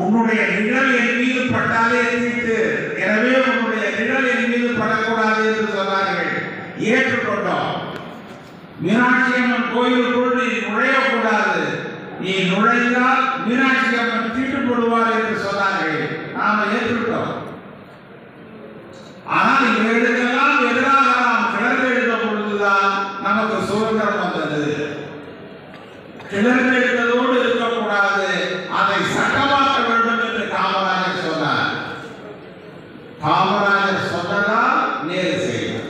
உன்னுடைய நிழல் என் மீது பட்டாலே தீட்டு. எனவே உன்னுடைய நிழல் என் மீது படக்கூடாது என்று சொன்னார்கள். ஏற்றுக்கொண்டோம். மீனாட்சி அம்மன் கோயிலுக்குள் நீ நுழையக்கூடாது. நீ நுழைந்தால் மீனாட்சி அம்மன் தீட்டுப்படுவார் என்று சொன்னார்கள். நாம ஏற்றுக்கிட்டோம் ஆனால் இவர்களுக்கெல்லாம் எதிராக கிளர்ந்து எழுததோடு இருக்கக்கூடாது. அதை சட்டமாக்க வேண்டும் என்று காமராஜர் சொன்னார் காமராஜர் சொன்னதால் நேரு செய்தார்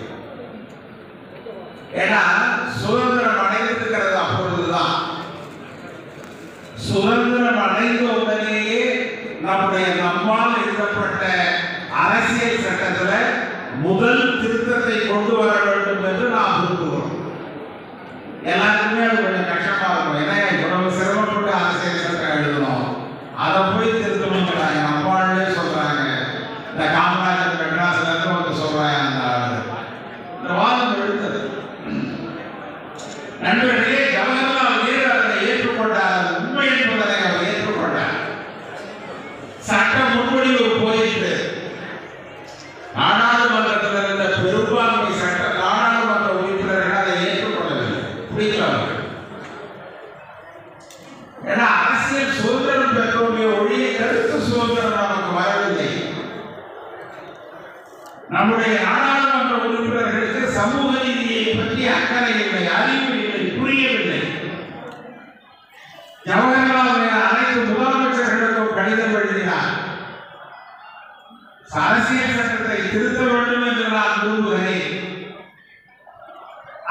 ஏன்னா சுதந்திரம் அடைந்திருக்கிறது அப்பொழுதுதான் சுதந்திரம் அடைந்த உடனேயே நம்முடைய நம்மால் எழுதப்பட்ட அரசியல் சட்டத்துல முதல் திருத்தத்தை கொண்டு வர வேண்டும் என்று நாம் விரும்புகிறோம் எல்லாருக்குமே அது கொஞ்சம் கஷ்டமா இருக்கும் ஏன்னா இவ்வளவு சிரமப்பட்டு அரசியல் சட்டம் எழுதணும் அதை போய் திருத்தணுங்கிறாங்க அம்மாளே சொல்றாங்க இந்த காமராஜர் மெட்ராஸ்ல இருந்து வந்து சொல்றாங்க அந்த ஆளு இந்த வாதம் எழுத்தது நண்பர்களே ஜவஹர்லால் நேரு அதை ஏற்றுக்கொண்டார் அது உண்மை என்பதை அவர் ஏற்றுக்கொண்டார் சட்ட முன்வடிவு போயிட்டு நாடாளுமன்றத்தில் இருந்த பெரும்பான்மை சட்ட நாடாளுமன்ற உறுப்பினர்கள் அதை ஏற்றுக்கொள்ளவில்லை பிடிக்கல அவர்கள் ஏன்னா அரசியல் சுதந்திரம் பெற்றோமே ஒழிய கருத்து சுதந்திரம் நமக்கு வரவில்லை நம்முடைய நாடாளுமன்ற உறுப்பினர்களுக்கு சமூக நீதியை பற்றி அக்கறை இல்லை அறிவு இல்லை புரியவில்லை. ஜவஹர்லால் அனைத்து முதலமைச்சர்களுக்கும் கடிதம் எழுதினார். அரசியல் சட்டத்தை திருத்த வேண்டும் என்று நான் விரும்புகிறேன்.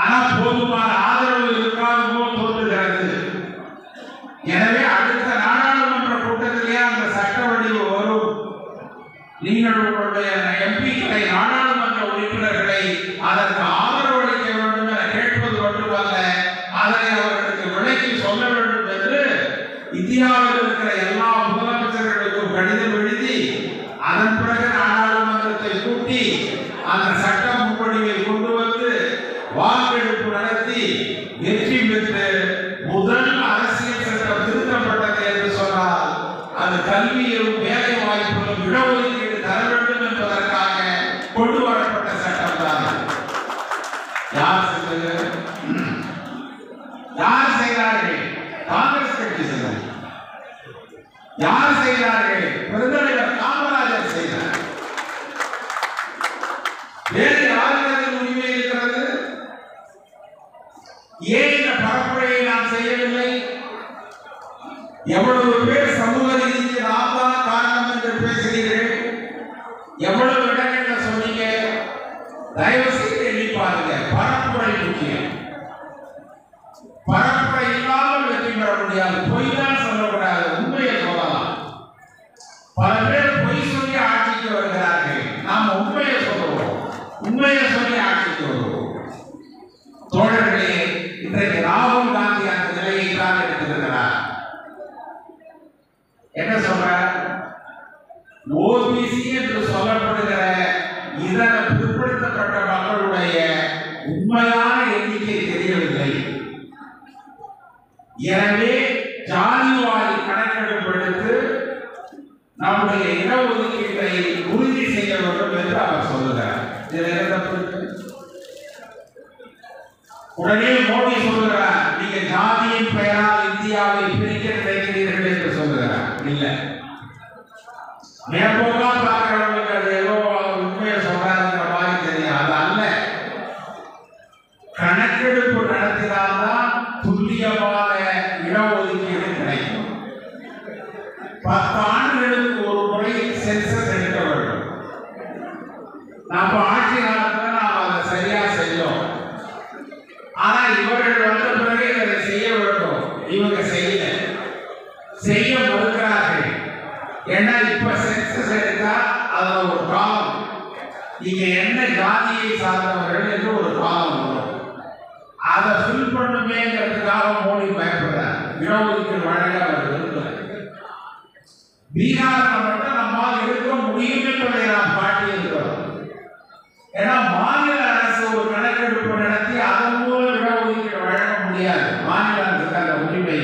ஆனால் போதுமான ஆதரவு இருக்காது போல் தோன்றுகிறது எனவே அடுத்த நாடாளுமன்ற கூட்டத்திலே அந்த சட்ட வடிவு வரும். நீங்கள் உங்களுடைய எம்பிக்களை நாடாளுமன்ற உறுப்பினர்களை அதற்கு ஆதரவு அளிக்க வேண்டும் என கேட்பது மட்டுமல்ல அதனை அவர்களுக்கு விளக்கி சொல்ல வேண்டும் என்று இந்தியாவில் இருக்கிற எல்லா முதலமைச்சர்களுக்கும் கடிதம் எழுதி அதன் பிறகு நாடாளுமன்றத்தை கூட்டி அந்த சட்ட முன்வடிவை கொண்டு வந்து வாக்கெடுப்பு நடத்தி வெற்றி பெற்று முதல் அரசியல் சட்டம் திருத்தப்பட்டது என்று சொன்னால் அது கல்வியிலும் வேலை வாய்ப்பிலும் இடஒதுக்கீடு காங்கிரஸ் கட்சி செய்தார் யார் செய்கிறார்கள் பெருந்தலைவர் காமராஜர் செய்தார். வேறு யாருக்கு உரிமை இருக்கிறது? ஏன் இந்த பரப்புரையை நாம் செய்யவில்லை? எவ்வளவு பேர் சமூக நீதிக்கு நாம் தான் காரணம் என்று பேசுகிறீர்கள்? எவ்வளவு இடங்கள் சொன்னீங்க? தயவு செய்து எண்ணி பாருங்க பரப்புரை முக்கியம் பரப்புரை இல்லாமல் வெற்றி பெற முடியாது பொய் தான் சொல்லக்கூடாது உண்மையை சொல்லலாம் பல பேர் பொய் சொல்லி ஆட்சிக்கு வருகிறார்கள் நாம் உண்மையை சொல்லுவோம் உண்மையை சொல்லி ஆட்சிக்கு வருவோம் தோழர்களே இன்றைக்கு ராகுல் காந்தி அந்த நிலையை தான் எடுத்திருக்கிறார் என்ன சொல்ற? ஓபிசி என்று சொல்லப்படுகிற இதர பிற்படுத்தப்பட்ட மக்களுடைய உண்மையான எண்ணிக்கை தெரியவில்லை. எனவே ஜாதிவாரி கணக்கெடுப்பு எடுத்து நம்முடைய இடஒதுக்கீட்டை உறுதி செய்ய வேண்டும் என்று அவர் சொல்லுகிறார். இதில் என்ன உடனே இல்லை. மேற்போக்கா பார்க்கிறவங்களுக்கு அது ஏதோ உண்மையை சொல்றாருங்கிற மாதிரி தெரியும். அது அல்ல. கணக்கெடுப்பு நடத்தினால்தான் துல்லியமான இடஒதுக்கீடு கிடைக்கும். பத்து ஆண்டுகளுக்கு ஒரு முறை சென்சஸ் எடுக்க வேண்டும். நம்ம ஆட்சி காலத்துல நாம் அதை சரியா செஞ்சோம் ஆனா இவர்கள் வந்த பிறகு இதை செய்ய வேண்டும் இவங்க செய்யல செய்ய மறுக்கிறார்கள் ஏன்னா இப்ப சென்சஸ் எடுத்தா அதுல ஒரு காலம் நீங்க என்ன ஜாதியை சார்ந்தவர்கள் என்று ஒரு காலம் வரும். அதை ஃபில் பண்ணுமேங்கிறதுக்காக மோடி பயப்படுறார். இடஒதுக்கீடு வழங்க அவர் விரும்புகிறார் பீகார்ல மட்டும் நம்மால் இருக்க முடியும் என்பதை நாம் காட்டியிருக்கிறோம் ஏன்னா மாநில அரசு ஒரு கணக்கெடுப்பு நடத்தி அதன் மூலம் இடஒதுக்கீடு வழங்க முடியாது மாநில அரசுக்கு அந்த உரிமை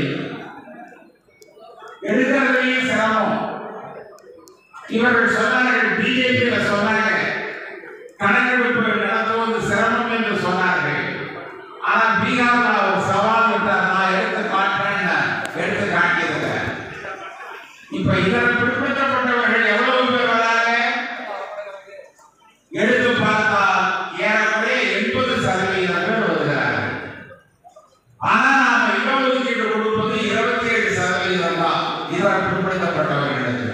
எடுக்கிறதுலையும் சிரமம் இவர்கள் சொன்னார்கள் பிஜேபியில சொன்னாங்க கணக்கெடுப்பு நடத்துவது சிரமம் என்று சொன்னார்கள் ஆனா பீகார்ல அவர் சவால் விட்டார் நான் எடுத்து காட்டுறேன்னு எடுத்து காட்டியிருக்கிறேன் இப்ப இதில் பின்பற்றப்பட்டவர்கள் எவ்வளவு பேர் வராங்க? எடுத்து பார்த்தா ஏறக்குறைய எண்பது சதவீதம் பேர் வருகிறார்கள். ஆனா நாம இடஒதுக்கீடு கொடுப்பது இருபத்தி ஏழு சதவீதம் தான். இதர பின்பற்றப்பட்டவர்களுக்கு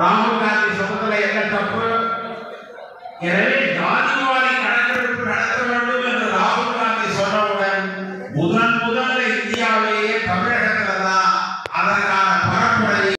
ராகுல் காந்தி சொன்னதுல என்ன தப்பு? எனவே